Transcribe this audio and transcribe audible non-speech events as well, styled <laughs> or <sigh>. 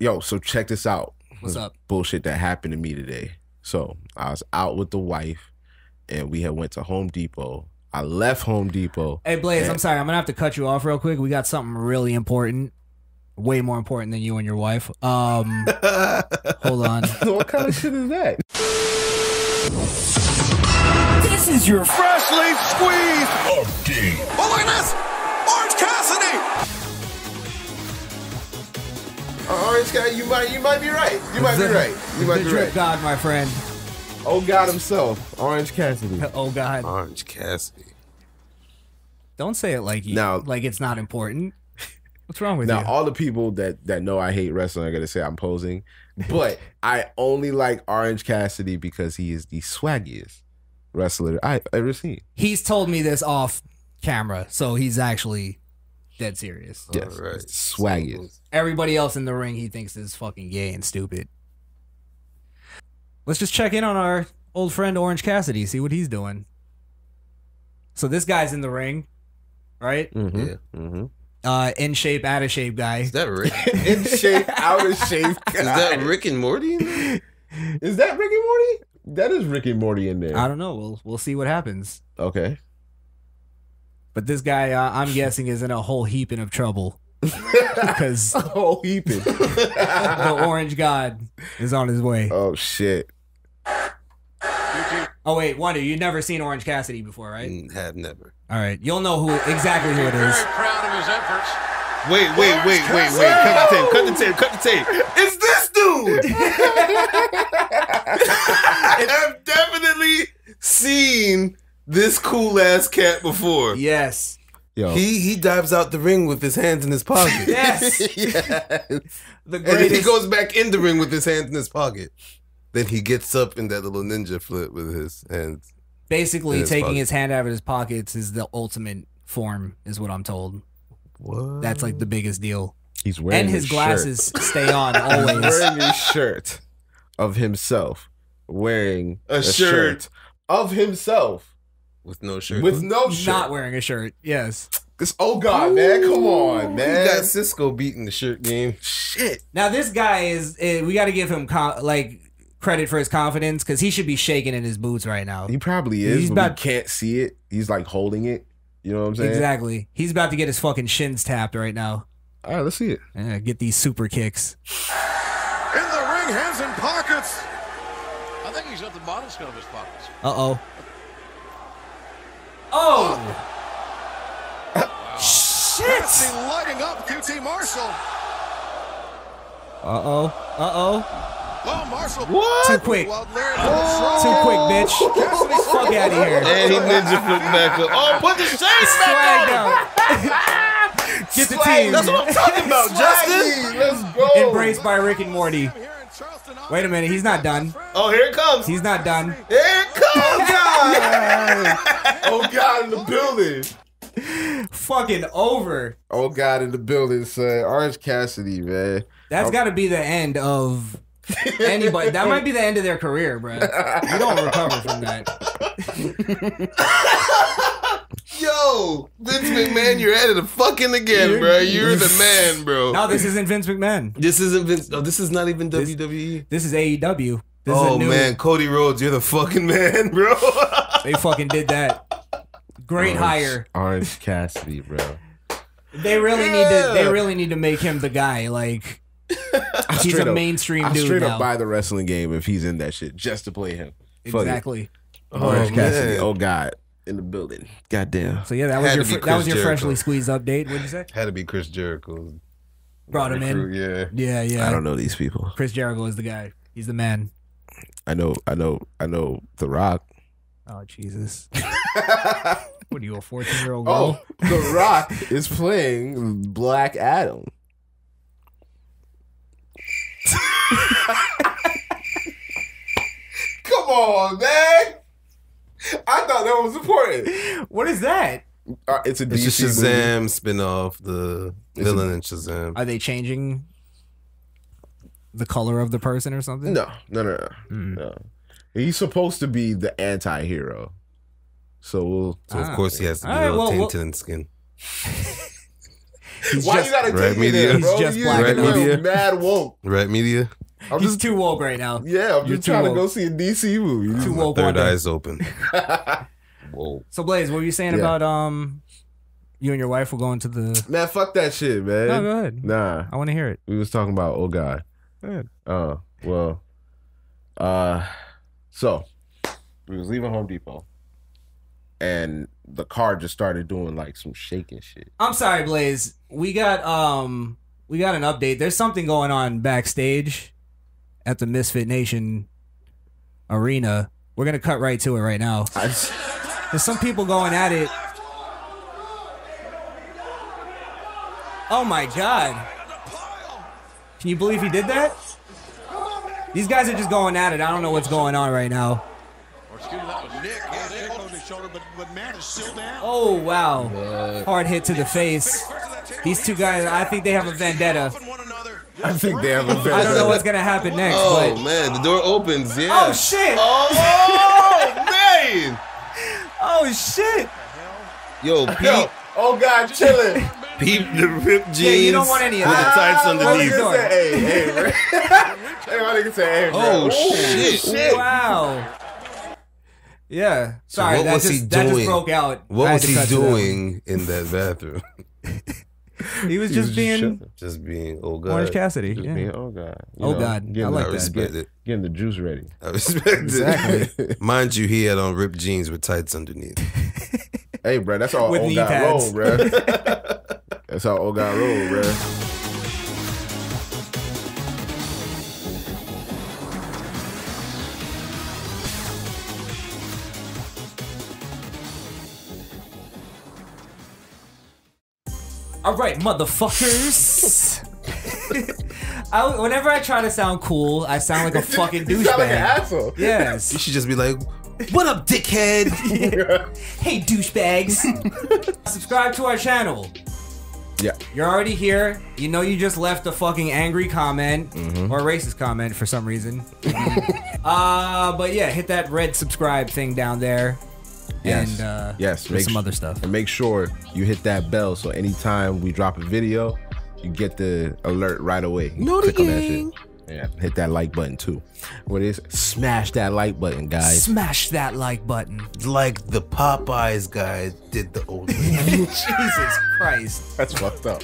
Yo, so check this out. What's This up? Bullshit that happened to me today. So I was out with the wife, and we had went to Home Depot. I left Home Depot. Hey Blaze, Yeah. I'm sorry. I'm gonna have to cut you off real quick. We got something really important, way more important than you and your wife. Um, <laughs> hold on. <laughs> what kind of shit is that? This is your Freshly squeezed update. Oh, look at this! Orange guy, you might you might be right. You might be right. You might the be right. god, my friend. Oh God himself, Orange Cassidy. <laughs> Oh God, Orange Cassidy. don't say it like you Now- like it's not important. <laughs> What's wrong with Now you? Now all the people that that know I hate wrestling are gonna say I'm posing, but <laughs> I only like Orange Cassidy because he is the swaggiest wrestler I've ever seen. He's told me this off camera, so he's actually dead serious. Yes, All right. swaggiest. Everybody else in the ring he thinks is fucking gay and stupid. Let's just check in on our old friend Orange Cassidy, see what he's doing. So this guy's in the ring, right? Mm-hmm. Yeah. Mm-hmm. Uh, in shape, out of shape guy. Is that Rick? <laughs> In shape, out of shape. <laughs> Is that Rick and Morty? in there? Is that Rick and Morty? That is Rick and Morty in there. I don't know. We'll we'll see what happens. Okay. But this guy, uh, I'm guessing, is in a whole heaping of trouble <laughs> because oh, heaping. <laughs> the Orange God is on his way. oh shit. Oh wait, Wunda, you've never seen Orange Cassidy before, right? Mm, Have never. All right, you'll know who exactly who it is. Very proud of his efforts. Wait, wait, wait, wait, wait. Cut the tape. Cut the tape. Cut the tape. It's this dude. <laughs> I've definitely seen this cool ass cat before. Yes. Yo. He he dives out the ring with his hands in his pocket. <laughs> Yes. <laughs> yes. The And he goes back in the ring with his hands in his pocket. Then he gets up in that little ninja flip with his hands. basically his taking pocket. his hand out of his pockets is the ultimate form, is what I'm told. What? That's like the biggest deal. He's wearing And his shirt. glasses stay <laughs> on always. He's always. wearing a shirt of himself wearing A shirt. of himself with no shirt. with no shirt. Not wearing a shirt. Yes. This, oh God, man, come on, You man. got Cisco beating the shirt game. shit. Now this guy is. eh, we got to give him co- like credit for his confidence because he should be shaking in his boots right now. He probably is, He's but about- we can't see it. He's like holding it. You know what I'm saying? Exactly. He's about to get his fucking shins tapped right now. All right, let's see it. Eh, get these super kicks. In the ring, hands in pockets. I think he's at the bottom of his pockets. Uh. Oh. Cassidy lighting up QT Marshall. Uh oh. Uh oh. Oh, Marshall. Too quick. Well, there Too quick, bitch. Cassidy's Fuck out of here. And he ninja flipped back up. Oh, put the shades back on. out. <laughs> Get the team. That's what I'm talking about, <laughs> Justin. Let's go. Embraced by Rick and Morty. Here in Charleston. Wait a minute, he's not done. Oh, here it comes. He's not done. Here it comes. <laughs> oh God, in the building. <laughs> Fucking over. Oh God, in the building, son. Orange Cassidy, man. That's got to be the end of anybody. That might be the end of their career, bro. You don't recover from that. <laughs> Yo, Vince McMahon, you're at it fucking again, bro. You're the <laughs> man, bro. No, this isn't Vince McMahon. This isn't Vince. Oh, this is not even WWE. This is AEW. This is oh a new, man, Cody Rhodes, you're the fucking man, bro. They fucking did that. Great Orange, hire. Orange Cassidy, bro. They really need to. They Yeah. really need to make him the guy. Like <laughs> he's Straight a up- mainstream I dude straight now. up buy the wrestling game if he's in that shit just to play him. Fuck it. exactly. Orange Oh, Cassidy. man. Oh God, in the building. Goddamn. So yeah, that was Had your to be fr- that was your Jericho. freshly squeezed update. What'd you say? Had to be Chris Jericho. Brought him in. Recruit, Yeah. Yeah, yeah. I don't know these people. Chris Jericho is the guy. He's the man. I know. I know. I know. The Rock. Oh Jesus! <laughs> what are you, a fourteen-year-old girl? Oh, The Rock is playing Black Adam. <laughs> Come on, man. I thought that was important. What is that? Uh, it's a It's DC a. Shazam spin-off, the It's villain in Shazam. Are they changing the color of the person or something? No, no, no, no. Mm. no. He's supposed to be the anti-hero. So we'll so Ah. of course he has to be a right, little well, well- tainted skin. <laughs> He's Why just, you gotta Red take me media. there, bro? He's just you, black you're enough. mad woke. Rat media. I'm he's just too woke right now. yeah. I'm You're just too trying to woke. go see a DC movie. Too woke. Third one eye's open. <laughs> Whoa, So Blaze, what were you saying Yeah. about um, you and your wife were going to the? man, fuck that shit, man. No, go ahead. Nah, I want to hear it. we was talking about oh god. Go ahead. Uh, well, uh, so we was leaving Home Depot, and the car just started doing like some shaking shit. I'm sorry, Blaze. We got um, we got an update. There's something going on backstage at the Misfit Nation arena. We're gonna cut right to it right now. Just, There's some people going at it. Oh my god. Can you believe he did that? These guys are just going at it. I don't know what's going on right now. Or excuse me, that was Nick. Yeah, Nick on his shoulder, but, but man is still down. Oh wow. Hard hit to the face. These two guys, I think they have a vendetta. I think they have a I don't know what's gonna happen next, Oh but man, the door opens. Yeah. Oh shit! Oh man. <laughs> Oh shit! Yo, Pete, Yo, oh god, chilling. <laughs> Pete, the ripped jeans Yeah, you don't want any of with that. the tights underneath. what Nigga say, hey, hey, bro. <laughs> hey, my nigga say, hey, bro. Oh, Ooh, shit. Wow. Yeah. Sorry, what that was just he that just broke out. What was he cut to that. doing in that bathroom? <laughs> He was He just was being chilling. Just being oh god. Orange Cassidy. Just yeah. being, oh god. You Oh, know, God. getting I like the- I that. respect it. Getting the juice ready. I respect Exactly. it. <laughs> Mind you, he had on ripped jeans with tights underneath. Hey, bro, that's all With old knee guy pads. roll, bro. That's how old guy roll, bro. All right, motherfuckers. <laughs> I, whenever I try to sound cool, I sound like a <laughs> fucking You sound like an douchebag. asshole. You should just be like, "What up, dickhead?" <laughs> hey, douchebags. Subscribe to our channel. Yeah. You're already here. You know you just left a fucking angry comment Mm-hmm. or a racist comment for some reason. <laughs> uh, but yeah, hit that red subscribe thing down there. Yes. And uh, Yes, make some su- other stuff. And make sure you hit that bell so anytime we drop a video, you get the alert right away. You click on that shit. Yeah, hit that like button too. What is smash that like button, guys. Smash that like button. like the Popeyes guy did the old. <laughs> Jesus Christ. That's fucked up.